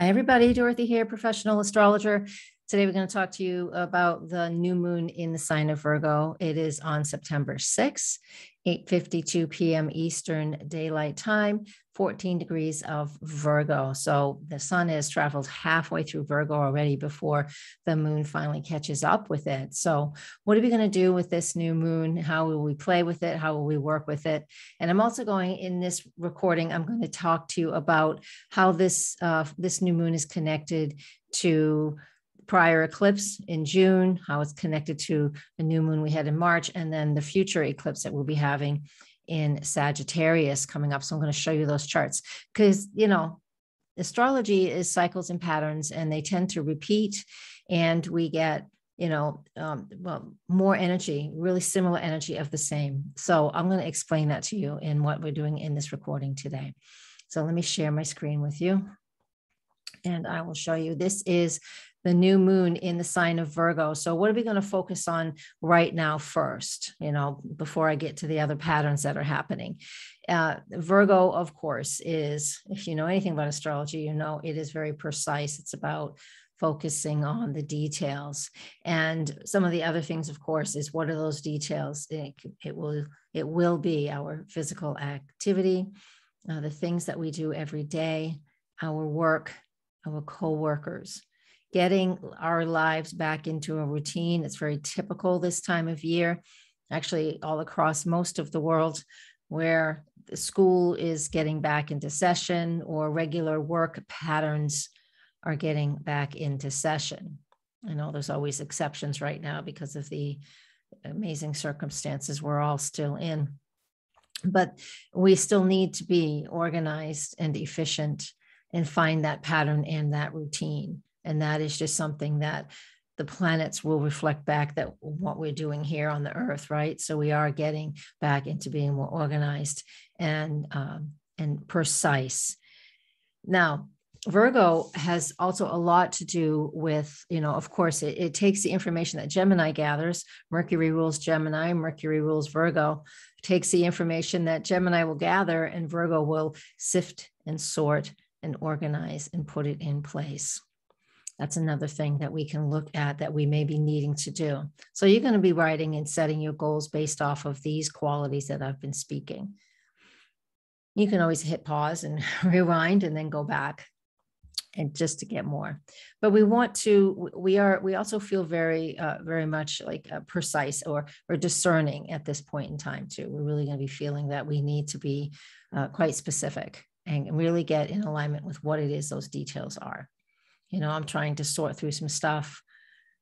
Hi, everybody. Dorothy here, professional astrologer. Today, we're going to talk to you about the new moon in the sign of Virgo. It is on September 6th, 8.52 p.m. Eastern Daylight Time, 14 degrees of Virgo. So the sun has traveled halfway through Virgo already before the moon finally catches up with it. So what are we going to do with this new moon? How will we play with it? How will we work with it? And I'm also going in this recording, I'm going to talk to you about how this, uh, this new moon is connected to prior eclipse in June, how it's connected to a new moon we had in March, and then the future eclipse that we'll be having in Sagittarius coming up. So I'm going to show you those charts because, you know, astrology is cycles and patterns, and they tend to repeat, and we get you know, um, well, more energy, really similar energy of the same. So I'm going to explain that to you in what we're doing in this recording today. So let me share my screen with you. And I will show you. This is the new moon in the sign of Virgo. So, what are we going to focus on right now first? You know, before I get to the other patterns that are happening. Uh, Virgo, of course, is, if you know anything about astrology, you know it is very precise. It's about focusing on the details and some of the other things of course is what are those details it, it will it will be our physical activity uh, the things that we do every day our work our co-workers getting our lives back into a routine. It's very typical this time of year, actually, all across most of the world, where the school is getting back into session or regular work patterns are getting back into session. I know there's always exceptions right now because of the amazing circumstances we're all still in. But we still need to be organized and efficient and find that pattern and that routine. And that is just something that the planets will reflect back that what we're doing here on the earth, right? So we are getting back into being more organized and um, and precise. Now, Virgo has also a lot to do with, you know, of course, it, it, takes the information that Gemini gathers. Mercury rules Gemini, Mercury rules Virgo. Takes the information that Gemini will gather, and Virgo will sift and sort and organize and put it in place that's another thing that we can look at that we may be needing to do. So you're going to be writing and setting your goals based off of these qualities that I've been speaking. You can always hit pause and rewind and then go back and just to get more but we want to we are we also feel very uh, very much like uh, precise or or discerning at this point in time too we're really going to be feeling that we need to be uh, quite specific and really get in alignment with what it is those details are you know, I'm trying to sort through some stuff.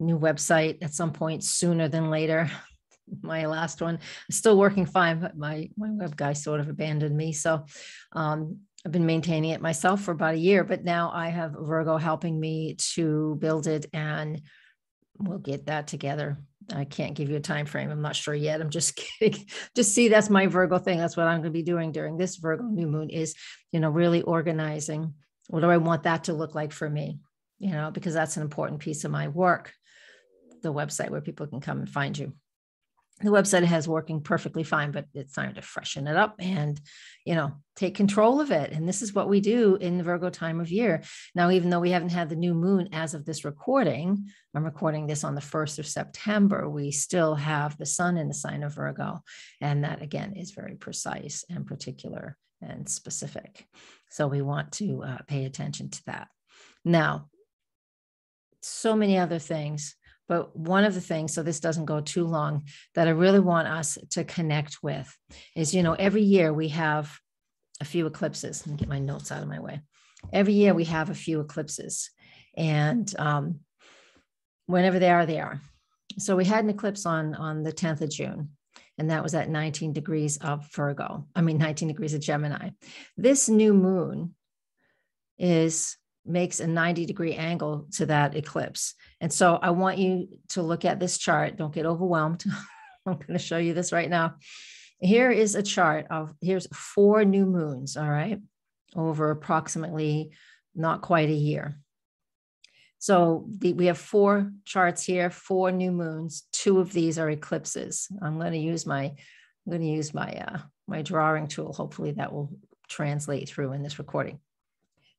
New website at some point sooner than later. my last one is still working fine, but my my web guy sort of abandoned me. So um, I've been maintaining it myself for about a year, but now I have Virgo helping me to build it, and we'll get that together. I can't give you a time frame. I'm not sure yet. I'm just kidding. Just see that's my Virgo thing. That's what I'm going to be doing during this Virgo new moon is, you know, really organizing. What do I want that to look like for me? You know, because that's an important piece of my work, the website where people can come and find you. The website has working perfectly fine, but it's time to freshen it up and, you know, take control of it. And this is what we do in the Virgo time of year. Now, even though we haven't had the new moon as of this recording, I'm recording this on the 1st of September, we still have the sun in the sign of Virgo. And that, again, is very precise and particular and specific. So we want to uh, pay attention to that. Now, so many other things. But one of the things, so this doesn't go too long, that I really want us to connect with is, you know, every year we have a few eclipses. Let me get my notes out of my way. Every year we have a few eclipses. And um, whenever they are, they are. So we had an eclipse on, on the 10th of June and that was at 19 degrees of Virgo. I mean, 19 degrees of Gemini. This new moon is makes a 90 degree angle to that eclipse. And so I want you to look at this chart. Don't get overwhelmed. I'm going to show you this right now. Here is a chart of here's four new moons, all right, over approximately not quite a year. So the, we have four charts here, four new moons. Two of these are eclipses. I'm going to use my I'm going to use my uh, my drawing tool. Hopefully that will translate through in this recording.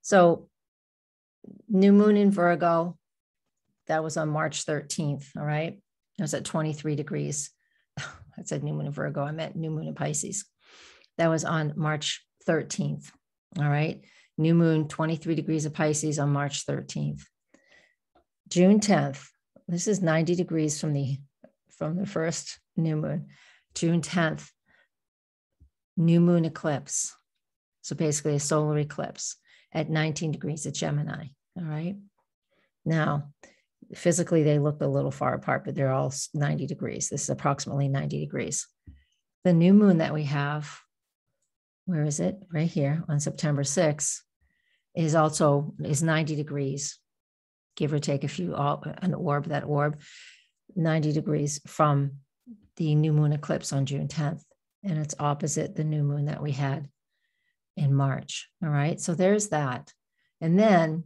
So new moon in Virgo, that was on March 13th. All right. It was at 23 degrees. I said new moon in Virgo. I meant new moon in Pisces. That was on March 13th. All right. New moon, 23 degrees of Pisces on March 13th. June 10th. This is 90 degrees from the from the first new moon. June 10th, new moon eclipse. So basically a solar eclipse at 19 degrees of Gemini. All right. Now, physically, they look a little far apart, but they're all 90 degrees. This is approximately 90 degrees. The new moon that we have, where is it? Right here on September 6th, is also is 90 degrees, give or take a few, uh, an orb, that orb, 90 degrees from the new moon eclipse on June 10th. And it's opposite the new moon that we had in March. All right. So there's that. And then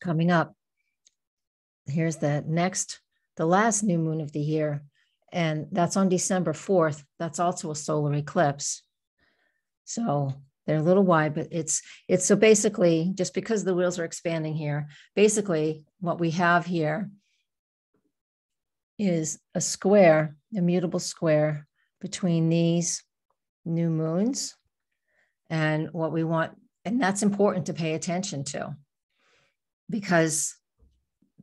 coming up, here's the next, the last new moon of the year. And that's on December 4th. That's also a solar eclipse. So they're a little wide, but it's it's so basically just because the wheels are expanding here, basically what we have here is a square, a mutable square between these new moons and what we want. And that's important to pay attention to because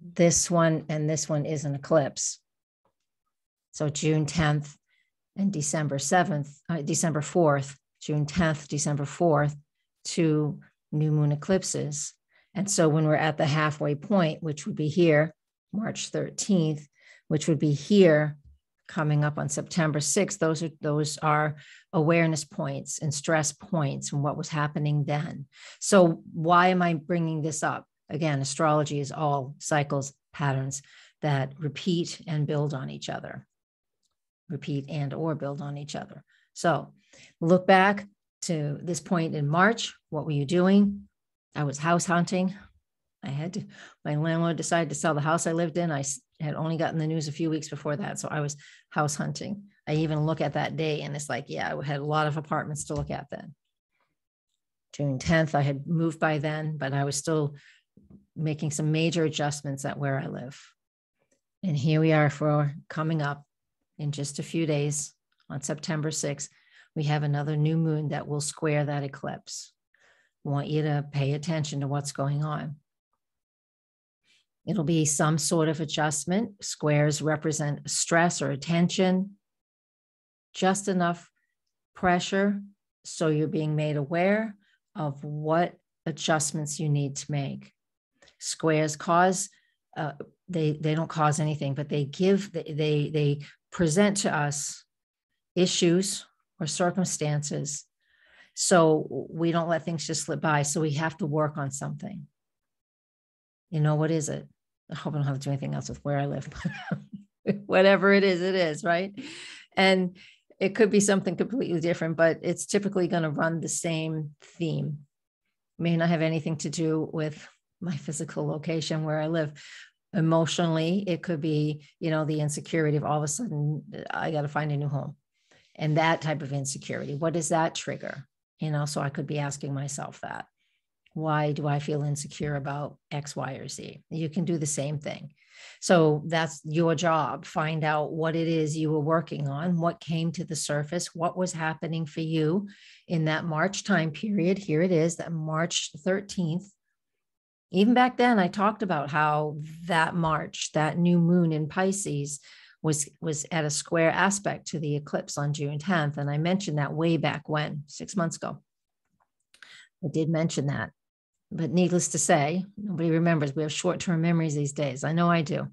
this one and this one is an eclipse. So June 10th and December 7th, uh, December 4th, June 10th, December 4th, two new moon eclipses. And so when we're at the halfway point, which would be here, March 13th, which would be here coming up on September 6th. Those are those are awareness points and stress points and what was happening then. So why am I bringing this up? Again, astrology is all cycles, patterns that repeat and build on each other. Repeat and or build on each other. So look back to this point in March. What were you doing? I was house hunting. I had to, my landlord decided to sell the house I lived in. I had only gotten the news a few weeks before that. So I was house hunting. I even look at that day and it's like, yeah, I had a lot of apartments to look at then. June 10th, I had moved by then, but I was still making some major adjustments at where I live. And here we are for coming up in just a few days on September 6th. We have another new moon that will square that eclipse. I want you to pay attention to what's going on. It'll be some sort of adjustment. Squares represent stress or attention, just enough pressure so you're being made aware of what adjustments you need to make. Squares cause uh, they they don't cause anything, but they give they they, they present to us issues or circumstances so we don't let things just slip by so we have to work on something you know what is it I hope I don't have to do anything else with where I live. Whatever it is, it is, right? And it could be something completely different, but it's typically going to run the same theme. May not have anything to do with my physical location where I live. Emotionally, it could be, you know, the insecurity of all of a sudden I got to find a new home and that type of insecurity. What does that trigger? You know, so I could be asking myself that why do I feel insecure about X, Y, or Z? You can do the same thing. So that's your job. Find out what it is you were working on, what came to the surface, what was happening for you in that March time period. Here it is, that March 13th. Even back then, I talked about how that March, that new moon in Pisces, was was at a square aspect to the eclipse on June 10th. And I mentioned that way back when, six months ago. I did mention that but needless to say, nobody remembers. We have short term memories these days. I know I do.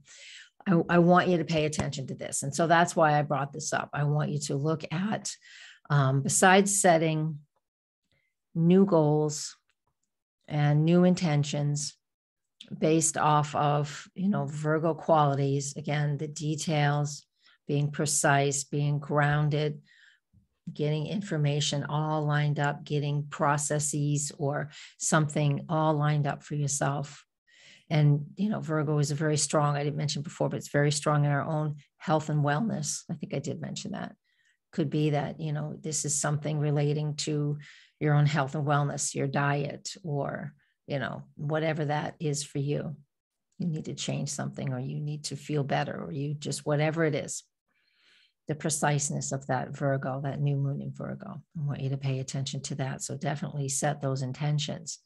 I, I, want you to pay attention to this. And so that's why I brought this up. I want you to look at, um, besides setting new goals and new intentions based off of, you know, Virgo qualities, again, the details, being precise, being grounded, getting information all lined up, getting processes or something all lined up for yourself. And, you know, Virgo is a very strong, I didn't mention before, but it's very strong in our own health and wellness. I think I did mention that. Could be that, you know, this is something relating to your own health and wellness, your diet, or you know, whatever that is for you. You need to change something, or you need to feel better, or you just whatever it is. The preciseness of that Virgo, that new moon in Virgo. I want you to pay attention to that. So definitely set those intentions.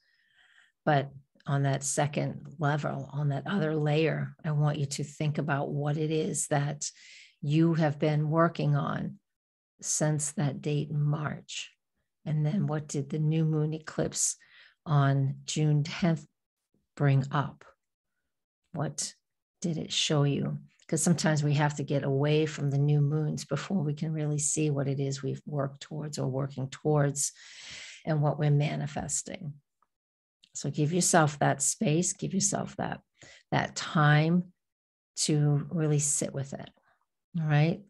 But on that second level, on that other layer, I want you to think about what it is that you have been working on since that date in March. And then what did the new moon eclipse on June 10th bring up? What did it show you? Because sometimes we have to get away from the new moons before we can really see what it is we've worked towards or working towards and what we're manifesting. So give yourself that space, give yourself that that time to really sit with it. All right.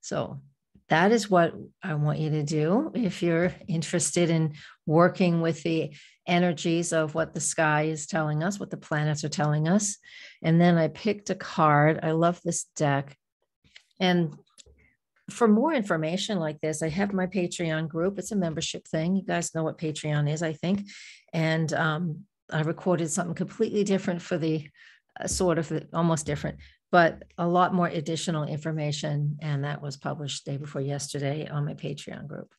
So that is what I want you to do if you're interested in working with the energies of what the sky is telling us, what the planets are telling us. And then I picked a card. I love this deck. And for more information like this, I have my Patreon group. It's a membership thing. You guys know what Patreon is, I think. And um, I recorded something completely different for the sort of almost different, but a lot more additional information. And that was published day before yesterday on my Patreon group.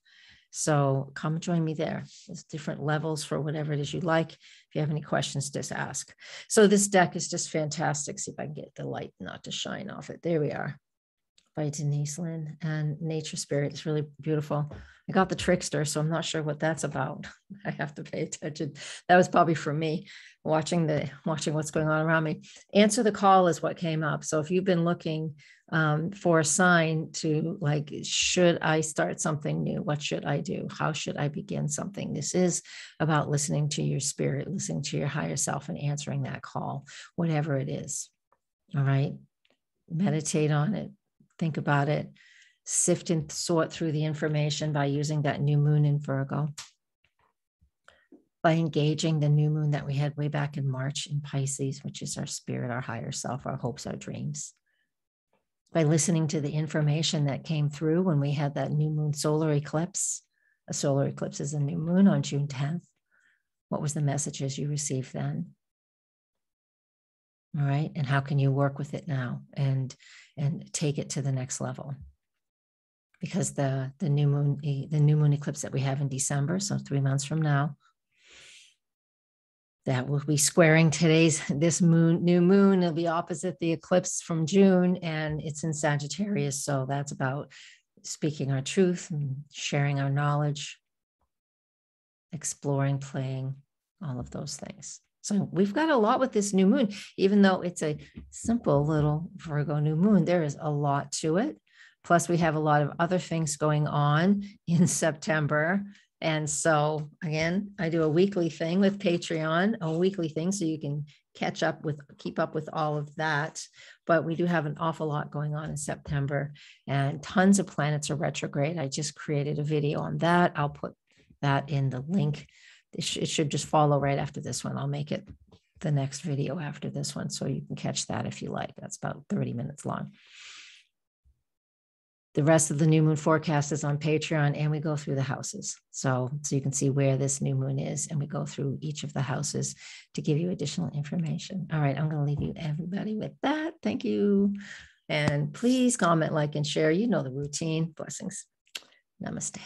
So come join me there. There's different levels for whatever it is you like. If you have any questions, just ask. So this deck is just fantastic. See if I can get the light not to shine off it. There we are by Denise Linn and Nature Spirit. It's really beautiful. I got the Trickster, so I'm not sure what that's about. I have to pay attention. That was probably for me watching the watching what's going on around me. Answer the call is what came up. So if you've been looking um, for a sign to like, should I start something new? What should I do? How should I begin something? This is about listening to your spirit, listening to your higher self, and answering that call, whatever it is. All right. Meditate on it think about it, sift and sort through the information by using that new moon in Virgo, by engaging the new moon that we had way back in March in Pisces, which is our spirit, our higher self, our hopes, our dreams. By listening to the information that came through when we had that new moon solar eclipse. A solar eclipse is a new moon on June 10th. What was the messages you received then? all right and how can you work with it now and and take it to the next level because the the new moon the new moon eclipse that we have in december so three months from now that will be squaring today's this moon new moon it'll be opposite the eclipse from june and it's in sagittarius so that's about speaking our truth and sharing our knowledge exploring playing all of those things so we've got a lot with this new moon, even though it's a simple little Virgo new moon, there is a lot to it. Plus, we have a lot of other things going on in September. And so, again, I do a weekly thing with Patreon, a weekly thing, so you can catch up with, keep up with all of that. But we do have an awful lot going on in September, and tons of planets are retrograde. I just created a video on that. I'll put that in the link it, sh- it should just follow right after this one. I'll make it the next video after this one so you can catch that if you like. That's about 30 minutes long. The rest of the new moon forecast is on Patreon and we go through the houses. So, so you can see where this new moon is and we go through each of the houses to give you additional information. All right, I'm going to leave you everybody with that. Thank you. And please comment, like, and share. You know the routine. Blessings. Namaste.